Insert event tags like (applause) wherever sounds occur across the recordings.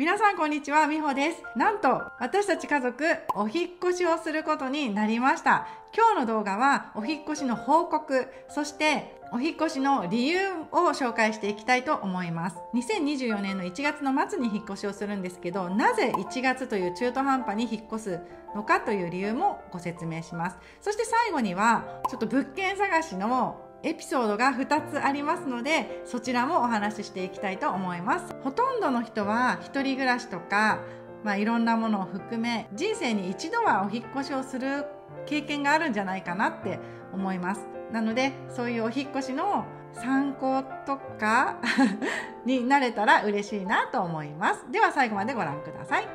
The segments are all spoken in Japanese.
皆さんこんにちは、みほです。なんと、私たち家族、お引越しをすることになりました。今日の動画は、お引越しの報告、そして、お引越しの理由を紹介していきたいと思います。2024年の1月の末に引っ越しをするんですけど、なぜ1月という中途半端に引っ越すのかという理由もご説明します。そして最後には、ちょっと物件探しのエピソードが2つありますのでそちらもお話ししていきたいと思います。ほとんどの人は一人暮らしとか、まあ、いろんなものを含め人生に一度はお引越しをする経験があるんじゃないかなって思います。なのでそういうお引越しの参考とか (laughs) になれたら嬉しいなと思います。では最後までご覧ください。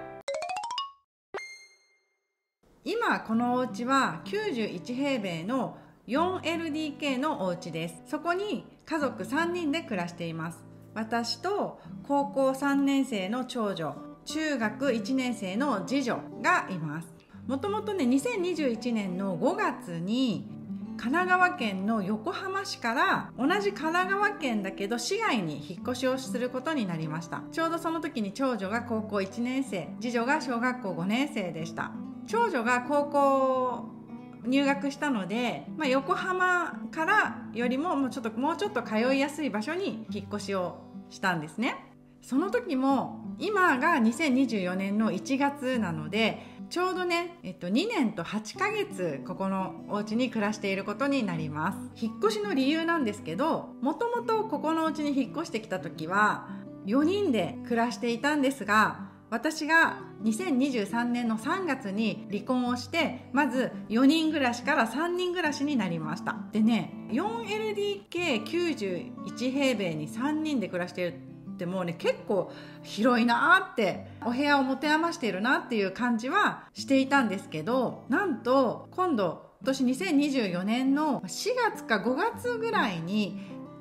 今このお家は91平米の 4LDK のお家です。そこに家族3人で暮らしています。私と高校3年生の長女中学1年生の次女がいます。もともとね2021年の5月に神奈川県の横浜市から同じ神奈川県だけど市外に引っ越しをすることになりました。ちょうどその時に長女が高校1年生次女が小学校5年生でした。長女が高校入学したので、まあ、横浜からよりももうちょっともうちょっと通いやすい場所に引っ越しをしたんですね。その時も今が2024年の1月なのでちょうどね、えっと、2年と8ヶ月ここのお家に暮らしていることになります。引っ越しの理由なんですけどもともとここのお家に引っ越してきた時は4人で暮らしていたんですが私が2023年の3月に離婚をしてまず4人暮らしから3人暮らしになりました。でね 4LDK91 平米に3人で暮らしているってもうね結構広いなってお部屋を持て余しているなっていう感じはしていたんですけどなんと今度今年2024年の4月か5月ぐらいに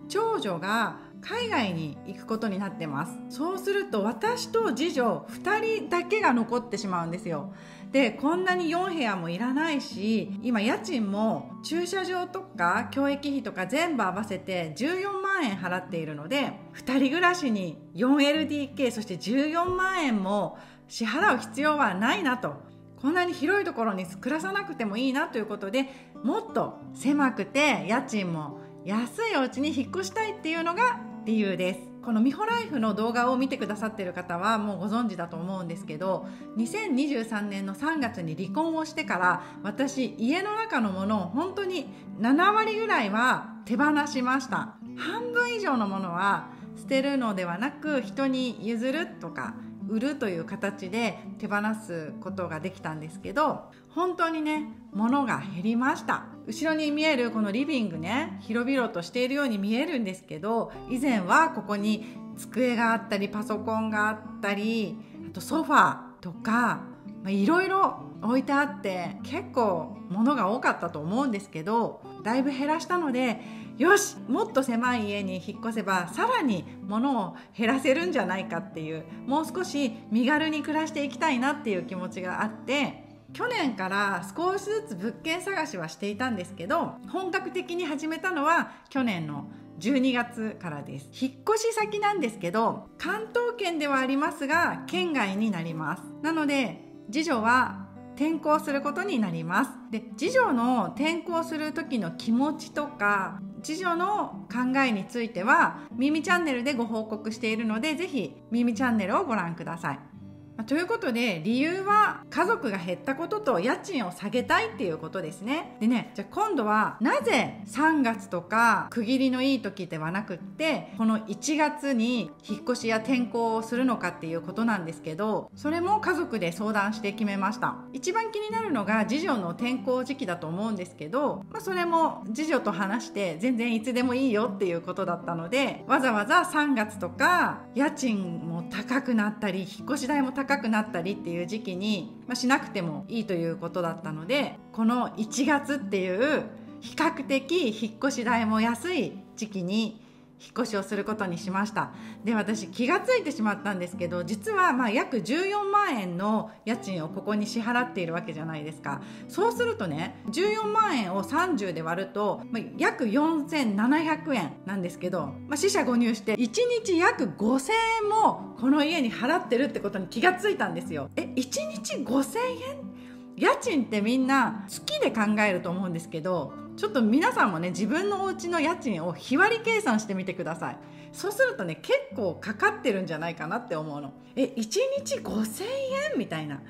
長女が海外に行くことになってます。そうすると私と次女2人だけが残ってしまうんですよ。でこんなに4部屋もいらないし今家賃も駐車場とか教育費とか全部合わせて14万円払っているので2人暮らしに 4LDK そして14万円も支払う必要はないなと。こんなに広いところに暮らさなくてもいいなということでもっと狭くて家賃も安いお家に引っ越したいっていうのが理由です。このミホライフの動画を見てくださってる方はもうご存知だと思うんですけど2023年の3月に離婚をしてから私家の中のものを本当に7割ぐらいは手放しました。半分以上のものは捨てるのではなく人に譲るとか売るという形で手放すことができたんですけど本当にね物が減りました。後ろに見えるこのリビングね広々としているように見えるんですけど以前はここに机があったりパソコンがあったりあとソファーとかいろいろ置いてあって結構物が多かったと思うんですけどだいぶ減らしたのでよしもっと狭い家に引っ越せばさらに物を減らせるんじゃないかっていうもう少し身軽に暮らしていきたいなっていう気持ちがあって去年から少しずつ物件探しはしていたんですけど本格的に始めたのは去年の12月からです。引っ越し先なんですけど関東圏ではありますが県外になります。なので次女は転校することになります。で次女の転校する時の気持ちとか次女の考えについてはミミチャンネルでご報告しているのでぜひミミチャンネルをご覧ください。ということで理由は家族が減ったことと家賃を下げたいっていうことですね。でねじゃあ今度はなぜ3月とか区切りのいい時ではなくってこの1月に引っ越しや転校をするのかっていうことなんですけどそれも家族で相談して決めました。一番気になるのが次女の転校時期だと思うんですけど、まあ、それも次女と話して全然いつでもいいよっていうことだったのでわざわざ3月とか家賃も高くなったり引っ越し代も高高くなったりっていう時期に、まあ、しなくてもいいということだったのでこの1月っていう比較的引っ越し代も安い時期に引っ越しをすることにしました。で私気が付いてしまったんですけど実はまあ約14万円の家賃をここに支払っているわけじゃないですか。そうするとね14万円を30で割ると、まあ、約4700円なんですけど、まあ、四捨五入して1日約5000円もこの家に払ってるってことに気が付いたんですよ。え1日5000円？家賃ってみんな月で考えると思うんですけどちょっと皆さんもね自分のお家の家賃を日割り計算してみてください。そうするとね結構かかってるんじゃないかなって思うの。え1日5000円みたいな。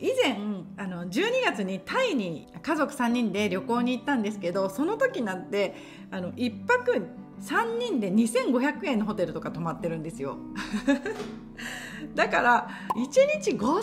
以前あの12月にタイに家族3人で旅行に行ったんですけどその時なんてあの1泊3人で2500円のホテルとか泊まってるんですよ。(laughs) だから1日5000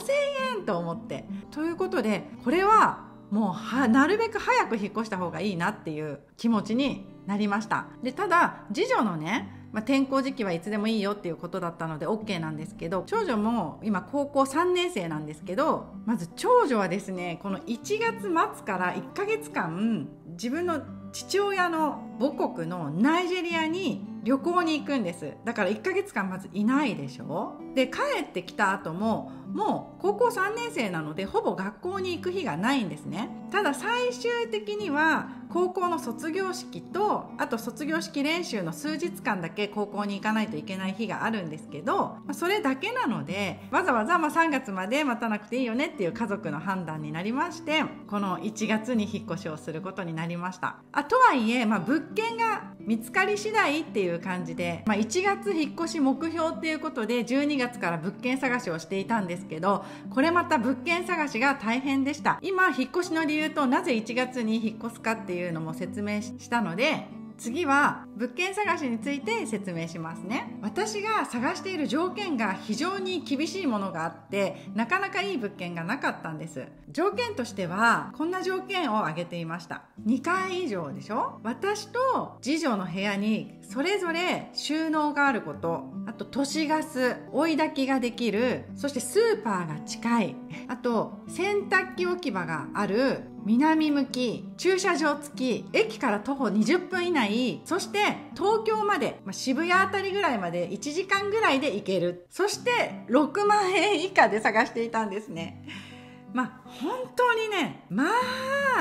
円と思って。ということでこれはもうはなるべく早く引っ越した方がいいなっていう気持ちになりました。でただ次女のね、まあ、転校時期はいつでもいいよっていうことだったので OK なんですけど長女も今高校3年生なんですけどまず長女はですねこの1月末から1ヶ月間自分の父親の母国のナイジェリアに旅行に行くんです。だから1ヶ月間まずいないでしょ。で帰ってきた後ももう高校3年生なのでほぼ学校に行く日がないんですね。ただ最終的には高校の卒業式とあと卒業式練習の数日間だけ高校に行かないといけない日があるんですけど、それだけなのでわざわざま3月まで待たなくていいよねっていう家族の判断になりましてこの1月に引っ越しをすることになりました。あとはいえ、まあ、物件が見つかり次第っていう感じで、まあ、1月引っ越し目標っていうことで12月から物件探しをしていたんですけどこれまた物件探しが大変でした。今引っ越しの理由となぜ1月に引っ越すかっていうのも説明したので次は物件探しについて説明しますね。私が探している条件が非常に厳しいものがあってなかなかいい物件がなかったんです。条件としてはこんな条件を挙げていました。2階以上でしょ？私と次女の部屋にそれぞれ収納があること。あと都市ガス追い炊きができるそしてスーパーが近い。あと洗濯機置き場がある南向き駐車場付き駅から徒歩20分以内そして東京まで、まあ、渋谷あたりぐらいまで1時間ぐらいで行ける。そして6万円以下で探していたんですね。まあ本当にねま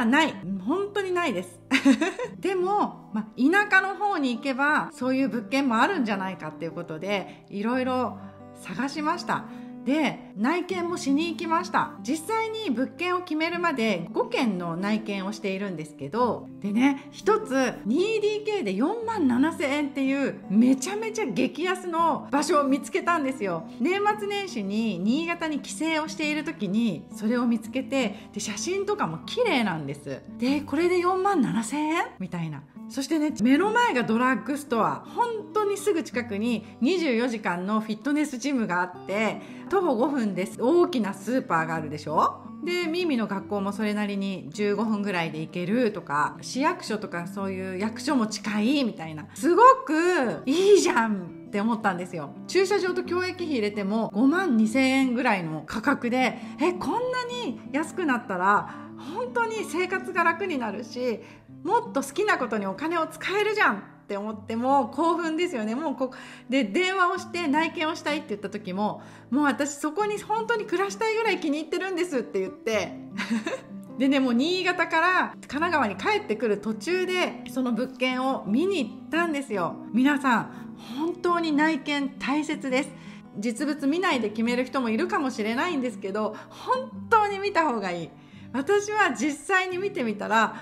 あない。本当にないです。(laughs) でも、まあ、田舎の方に行けばそういう物件もあるんじゃないかっていうことでいろいろ探しました。で内見もしに行きました。実際に物件を決めるまで5件の内見をしているんですけどでね1つ 2DK で4万7000円っていうめちゃめちゃ激安の場所を見つけたんですよ。年末年始に新潟に帰省をしている時にそれを見つけてで写真とかも綺麗なんです。でこれで4万7000円？みたいな。そしてね目の前がドラッグストア。本当にすぐ近くに24時間のフィットネスジムがあって徒歩5分です。大きなスーパーがあるでしょ？でミーミの学校もそれなりに15分ぐらいで行けるとか市役所とかそういう役所も近いみたいな。すごくいいじゃんって思ったんですよ。駐車場と教育費入れても5万2000円ぐらいの価格でえこんなに安くなったら本当に生活が楽になるしもっと好きなことにお金を使えるじゃんって思っても興奮ですよね。もうこで電話をして内見をしたいって言った時ももう私そこに本当に暮らしたいぐらい気に入ってるんですって言って。(laughs) でねもう新潟から神奈川に帰ってくる途中でその物件を見に行ったんですよ。皆さん本当に内見大切です。実物見ないで決める人もいるかもしれないんですけど本当に見た方がいい。私は実際に見てみたら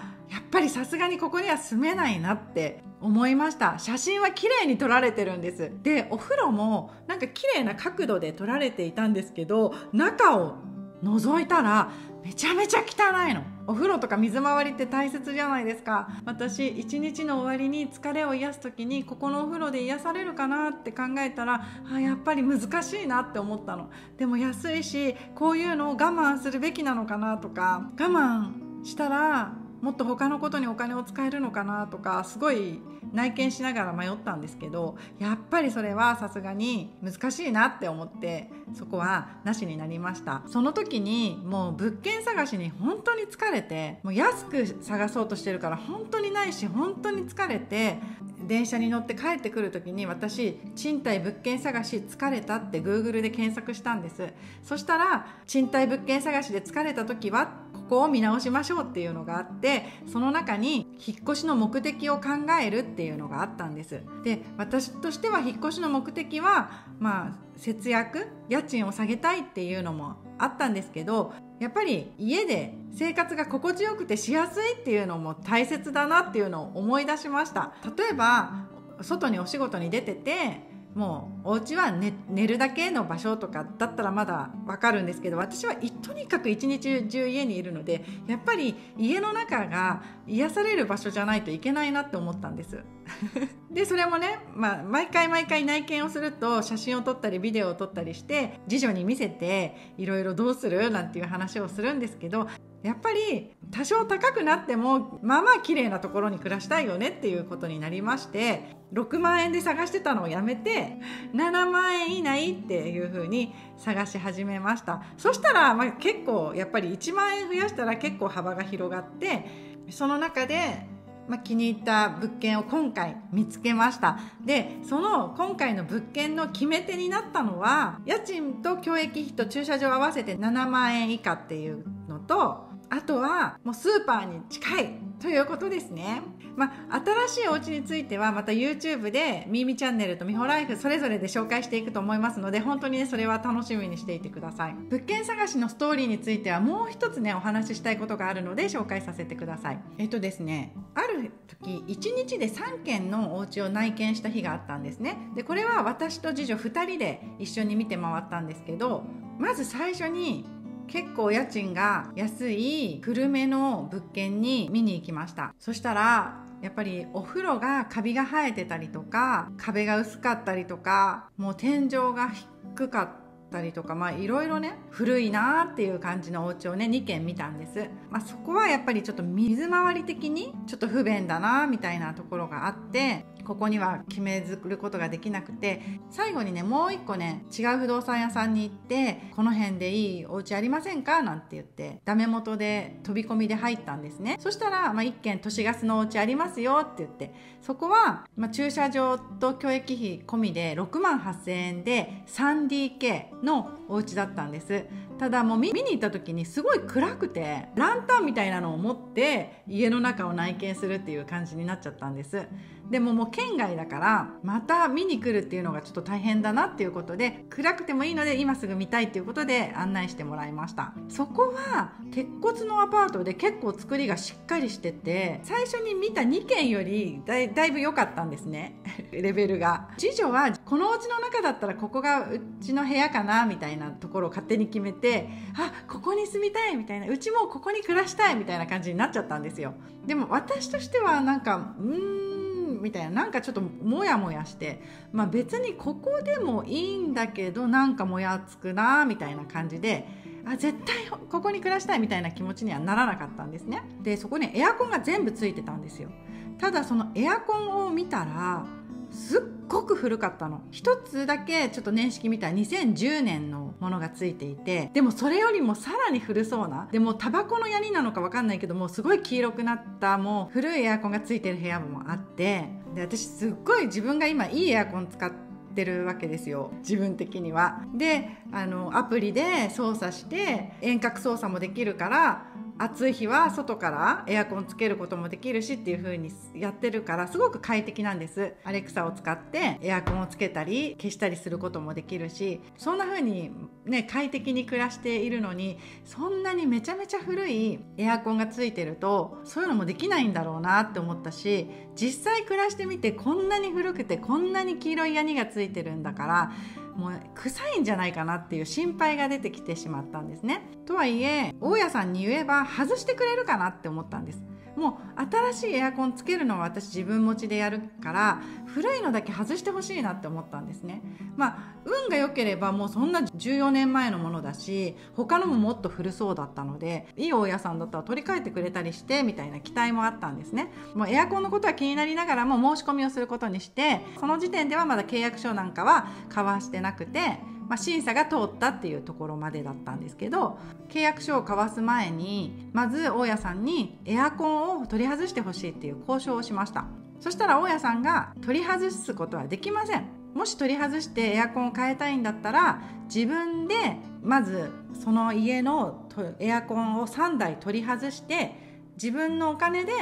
ぱりさすがにここには住めないなって思いました。写真は綺麗に撮られてるんです。でお風呂もなんか綺麗な角度で撮られていたんですけど中を覗いたらめちゃめちゃ汚いの。お風呂とか水回りって大切じゃないですか。私一日の終わりに疲れを癒す時にここのお風呂で癒されるかなって考えたらあやっぱり難しいなって思ったの。でも安いしこういうのを我慢するべきなのかなとか我慢したらもっと他のことにお金を使えるのかなとかすごい内見しながら迷ったんですけどやっぱりそれはさすがに難しいなって思ってそこはなしになりました。その時にもう物件探しに本当に疲れてもう安く探そうとしてるから本当にないし本当に疲れて電車に乗って帰ってくる時に私賃貸物件探し疲れたって Google で検索したんです。そしたら賃貸物件探しで疲れた時はここを見直しましょうっていうのがあってでその中に引っ越しの目的を考えるっていうのがあったんです。で私としては引っ越しの目的はまあ節約家賃を下げたいっていうのもあったんですけどやっぱり家で生活が心地よくてしやすいっていうのも大切だなっていうのを思い出しました。例えば外にお仕事に出ててもうお家は寝寝るだけの場所とかだったらまだわかるんですけど私はとにかく一日中家にいるのでやっぱり家の中が癒される場所じゃないといけないなって思ったんです。(laughs) でそれもね、まあ、毎回毎回内見をすると写真を撮ったりビデオを撮ったりして次女に見せていろいろどうする？なんていう話をするんですけどやっぱり多少高くなってもまあまあ綺麗なところに暮らしたいよねっていうことになりまして6万円で探してたのをやめて7万円以内っていう風に探し始めました。そしたらまあ結構やっぱり1万円増やしたら結構幅が広がってその中でまあ、気に入った物件を今回見つけました。でその今回の物件の決め手になったのは家賃と教育費と駐車場合わせて7万円以下っていうのとあとはもうスーパーに近いということですね。まあ、新しいお家についてはまた YouTube でミーミチャンネルとミホライフそれぞれで紹介していくと思いますので本当にねそれは楽しみにしていてください。物件探しのストーリーについてはもう一つねお話ししたいことがあるので紹介させてください。えっとですねある時1日で3軒のお家を内見した日があったんですね。でこれは私と次女2人で一緒に見て回ったんですけどまず最初に結構家賃が安い古めの物件に見に行きました。そしたらやっぱりお風呂がカビが生えてたりとか壁が薄かったりとかもう天井が低かったりとかまあいろいろね古いなーっていう感じのお家をね2軒見たんです、まあ、そこはやっぱりちょっと水回り的にちょっと不便だなみたいなところがあってここには決めずることができなくて最後にねもう一個ね違う不動産屋さんに行ってこの辺でいいお家ありませんか？なんて言ってダメ元で飛び込みで入ったんですね。そしたら、まあ、1軒都市ガスのお家ありますよって言ってそこは、まあ、駐車場と教育費込みで6万8000円で 3DK のお家だったんです。ただもう見に行った時にすごい暗くてランタンみたいなのを持って家の中を内見するっていう感じになっちゃったんです。でももう県外だからまた見に来るっていうのがちょっと大変だなっていうことで暗くてもいいので今すぐ見たいっていうことで案内してもらいました。そこは鉄骨のアパートで結構作りがしっかりしてて最初に見た2軒よりだいぶ良かったんですね。(laughs) レベルが。次女はこのお家の中だったらここがうちの部屋かなみたいなところを勝手に決めてあここに住みたいみたいな。うちもここに暮らしたいみたいな感じになっちゃったんですよ。でも私としてはなんかうんみたいななんかちょっとモヤモヤしてまあ別にここでもいいんだけどなんかもやつくなみたいな感じであ絶対ここに暮らしたいみたいな気持ちにはならなかったんですね。でそこにエアコンが全部ついてたんですよ。ただそのエアコンを見たらすっごく古かったの一つだけちょっと年式見たら2010年のものがついていてでもそれよりもさらに古そうなでもタバコのヤニなのか分かんないけどもすごい黄色くなったもう古いエアコンがついてる部屋もあってで私すっごい自分が今いいエアコン使ってるわけですよ自分的には。であのアプリで操作して遠隔操作もできるから暑い日は外からエアコンつけることもできるしっていう風にやってるからすごく快適なんです。アレクサを使ってエアコンをつけたり消したりすることもできるしそんな風にね快適に暮らしているのにそんなにめちゃめちゃ古いエアコンがついてるとそういうのもできないんだろうなって思ったし実際暮らしてみてこんなに古くてこんなに黄色い屋根がついてるんだからもう臭いんじゃないかなっていう心配が出てきてしまったんですね。とはいえ大家さんに言えば外してくれるかなって思ったんです。もう新しいエアコンつけるのは私自分持ちでやるから古いのだけ外してほしいなって思ったんですね。まあ運が良ければもうそんな14年前のものだし他のももっと古そうだったのでいい大家さんだったら取り替えてくれたりしてみたいな期待もあったんですね。もうエアコンのことは気になりながらも申し込みをすることにしてその時点ではまだ契約書なんかは交わしてなくてまあ、審査が通ったっていうところまでだったんですけど契約書を交わす前にまず大家さんにエアコンを取り外してほしいっていう交渉をしました。そしたら大家さんが取り外すことはできません。もし取り外してエアコンを変えたいんだったら自分でまずその家のエアコンを3台取り外して自分のお金で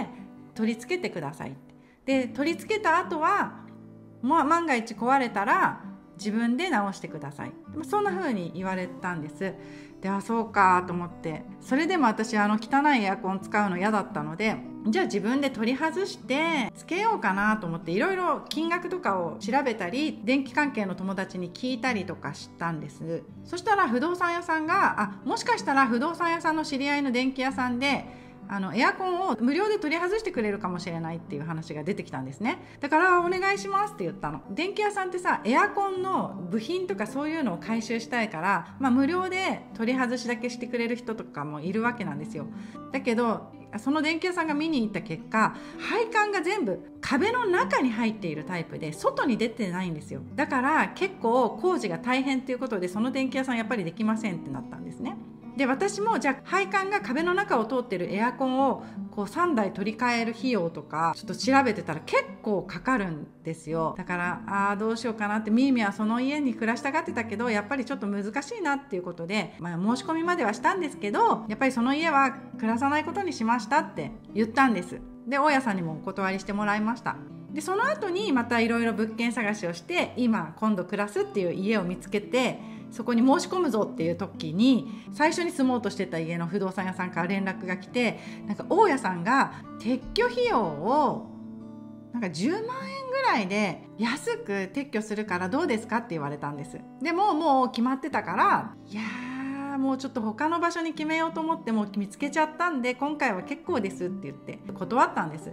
取り付けてください。で取り付けた後は万が一壊れたら自分で直してください。そんな風に言われたんです。であそうかと思って。それでも私あの汚いエアコン使うの嫌だったのでじゃあ自分で取り外してつけようかなと思っていろいろ金額とかを調べたり電気関係の友達に聞いたりとかしたんです。そしたら不動産屋さんがあもしかしたら不動産屋さんの知り合いの電気屋さんであのエアコンを無料で取り外してくれるかもしれないっていう話が出てきたんですね。だからお願いしますって言ったの。電気屋さんってさエアコンの部品とかそういうのを回収したいから、まあ、無料で取り外しだけしてくれる人とかもいるわけなんですよ。だけどその電気屋さんが見に行った結果配管が全部壁の中に入っているタイプで外に出てないんですよ。だから結構工事が大変っていうことでその電気屋さんやっぱりできませんってなったんですね。で私もじゃあ配管が壁の中を通ってるエアコンをこう3台取り替える費用とかちょっと調べてたら結構かかるんですよ。だからああどうしようかなってみーみーはその家に暮らしたがってたけどやっぱりちょっと難しいなっていうことで、まあ、申し込みまではしたんですけどやっぱりその家は暮らさないことにしましたって言ったんです。で大家さんにもお断りしてもらいました。でその後にまたいろいろ物件探しをして今今度暮らすっていう家を見つけてそこに申し込むぞっていう時に最初に住もうとしてた家の不動産屋さんから連絡が来てなんか大家さんが撤去費用をなんか10万円ぐらいで安く撤去するからどうですかって言われたんです。でももう決まってたからいやーもうちょっと他の場所に決めようと思っても見つけちゃったんで今回は結構ですって言って断ったんです。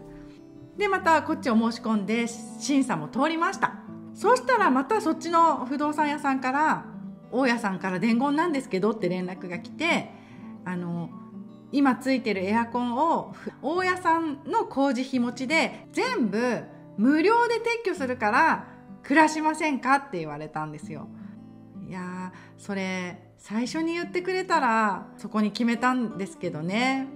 でまたこっちを申し込んで審査も通りました。そしたらまたそっちの不動産屋さんから大家さんから伝言なんですけどって連絡が来てあの今ついてるエアコンを大家さんの工事費持ちで全部無料で撤去するから暮らしませんかって言われたんですよ。いやそれ最初に言ってくれたらそこに決めたんですけどね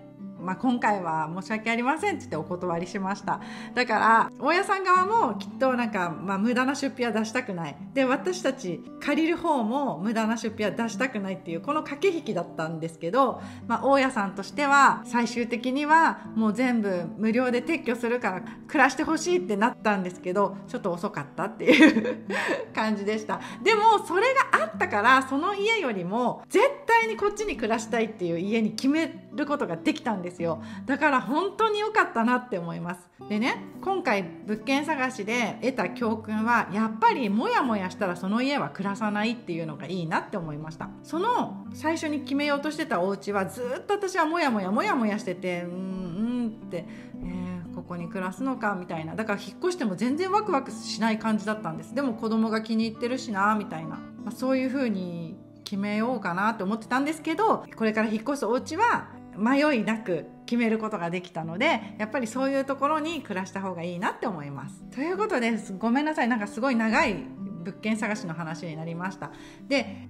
まあ、今回は申し訳ありませんって言ってお断りしました。だから大家さん側もきっとなんか、まあ、無駄な出費は出したくない。で私たち借りる方も無駄な出費は出したくないっていうこの駆け引きだったんですけど、まあ、大家さんとしては最終的にはもう全部無料で撤去するから暮らしてほしいってなったんですけどちょっと遅かったっていう (laughs) 感じでした。でもそれがあったからその家よりも絶対にこっちに暮らしたいっていう家に決めることができたんですですよ。だから本当に良かったなって思います。でね今回物件探しで得た教訓はやっぱりモヤモヤしたらその家は暮らさないっていうのがいいなって思いました。その最初に決めようとしてたお家はずっと私はモヤモヤモヤモヤしててうんうんって、えー、ここに暮らすのかみたいな。だから引っ越しても全然ワクワクしない感じだったんです。でも子供が気に入ってるしなみたいな、まあ、そういう風に決めようかなと思ってたんですけどこれから引っ越すお家は迷いなく決めることができたのでやっぱりそういうところに暮らした方がいいなって思います。ということでごめんなさいなんかすごい長い物件探しの話になりました。で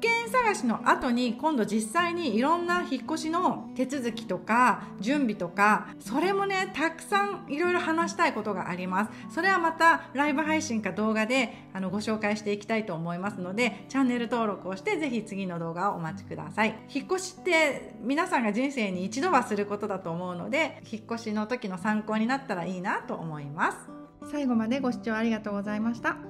件探しの後に今度実際にいろんな引っ越しの手続きとか準備とかそれもねたくさんいろいろ話したいことがあります。それはまたライブ配信か動画であのご紹介していきたいと思いますのでチャンネル登録をしてぜひ次の動画をお待ちください。引っ越しって皆さんが人生に一度はすることだと思うので引っ越しの時の参考になったらいいなと思います。最後までご視聴ありがとうございました。